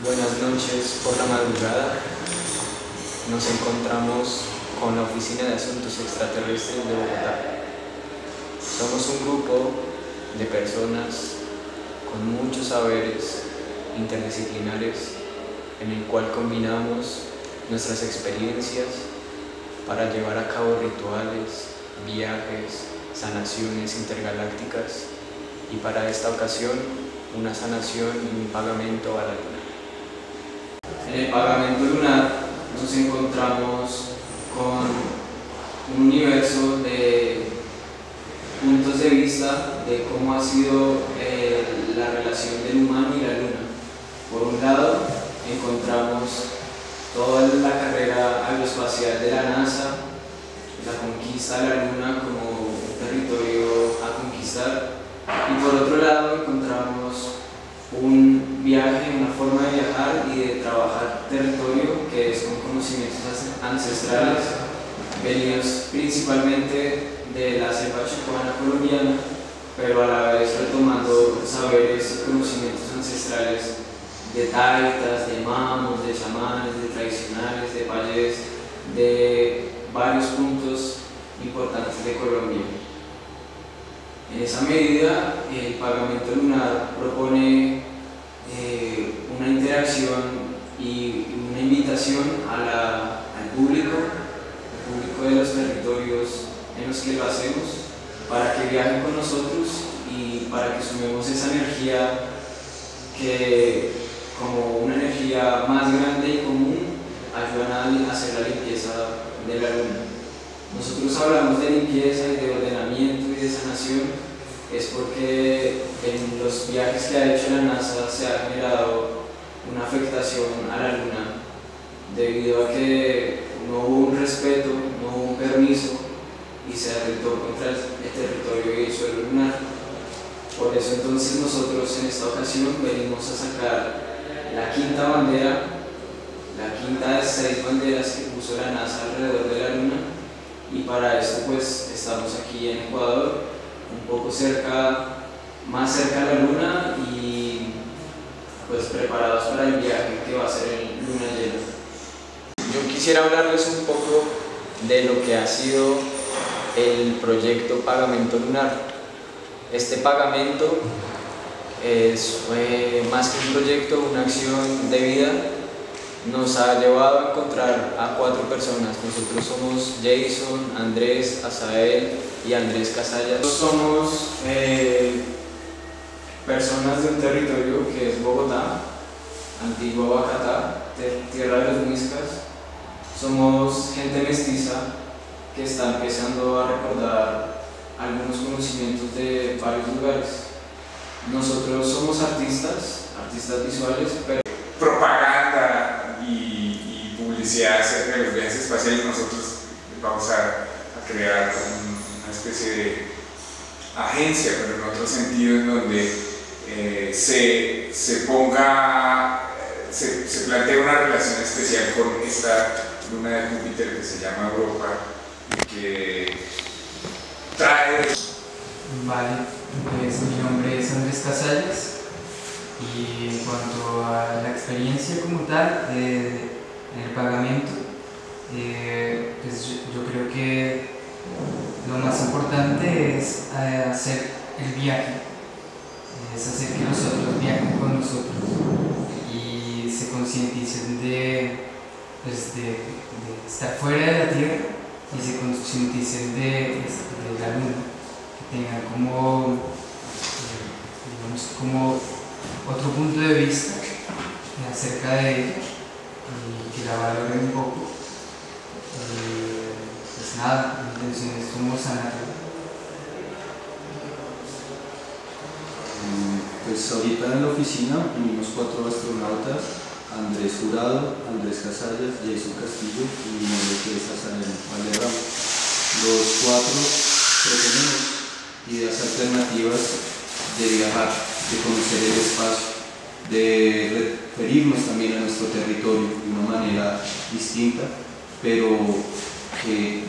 Buenas noches por la madrugada. Nos encontramos con la Oficina de Asuntos Extraterrestres de Bogotá. Somos un grupo de personas con muchos saberes interdisciplinares en el cual combinamos nuestras experiencias para llevar a cabo rituales, viajes, sanaciones intergalácticas y para esta ocasión una sanación y un pagamento a la luna. En el pagamento lunar nos encontramos con un universo de puntos de vista de cómo ha sido eh, la relación del humano y la luna. Por un lado, encontramos toda la carrera aeroespacial de la NASA, la conquista de la luna como un territorio a conquistar, y por otro lado encontramos un viaje, una forma de viajar y de trabajar territorio que es con conocimientos ancestrales venidos principalmente de la selva chocobana colombiana, pero a la vez retomando saberes y conocimientos ancestrales de taitas, de mamos, de chamanes, de tradicionales, de payés, de varios puntos importantes de Colombia. En esa medida, el pagamento lunar propone eh, una interacción una invitación al público, al público de los territorios en los que lo hacemos, para que viajen con nosotros y para que sumemos esa energía que como una energía más grande y común ayudan a hacer la limpieza de la luna. Nosotros hablamos de limpieza y de ordenamiento y de sanación, es porque en los viajes que ha hecho la NASA se ha generado una afectación a la Luna debido a que no hubo un respeto, no hubo un permiso y se atentó contra el territorio y el suelo lunar. Por eso entonces nosotros en esta ocasión venimos a sacar la quinta bandera, la quinta de seis banderas que puso la NASA alrededor de la Luna y para esto pues estamos aquí en Ecuador, un poco cerca, más cerca de la luna y pues preparados para el viaje que va a ser en luna llena. Yo quisiera hablarles un poco de lo que ha sido el proyecto Pagamento Lunar. Este pagamento es más que un proyecto, una acción de vida nos ha llevado a encontrar a cuatro personas. Nosotros somos Jason, Andrés, Azael y Andrés Casallas. Somos eh, personas de un territorio que es Bogotá, antigua Bacatá, tierra de los Muiscas. Somos gente mestiza que está empezando a recordar algunos conocimientos de varios lugares. Nosotros somos artistas, artistas visuales, pero propaganda y, publicidad acerca de los viajes espaciales, nosotros vamos a, crear una especie de agencia, pero en otro sentido, en donde eh, se, se, ponga, se, se plantea una relación especial con esta luna de Júpiter que se llama Europa y que trae... Vale, pues mi nombre es Andrés Casallas y en cuanto a la experiencia como tal en el pagamento, eh, pues yo, creo que lo más importante es eh, hacer el viaje, es hacer que los otros viajen con nosotros y se concienticen de, pues de, estar fuera de la Tierra y se concienticen de, de, la Luna, que tengan como, eh, como otro punto de vista acerca de ella y que la valoren un poco. Eh, pues nada, mi intención es como sanarla. Mm, pues ahorita en la oficina unimos cuatro astronautas, Andrés Jurado, Andrés Casallas, Jason Castillo y mi nombre es Azael Valderrama. Los cuatro proponemos ideas alternativas de viajar, de conocer el espacio, de referirnos también a nuestro territorio de una manera distinta, pero que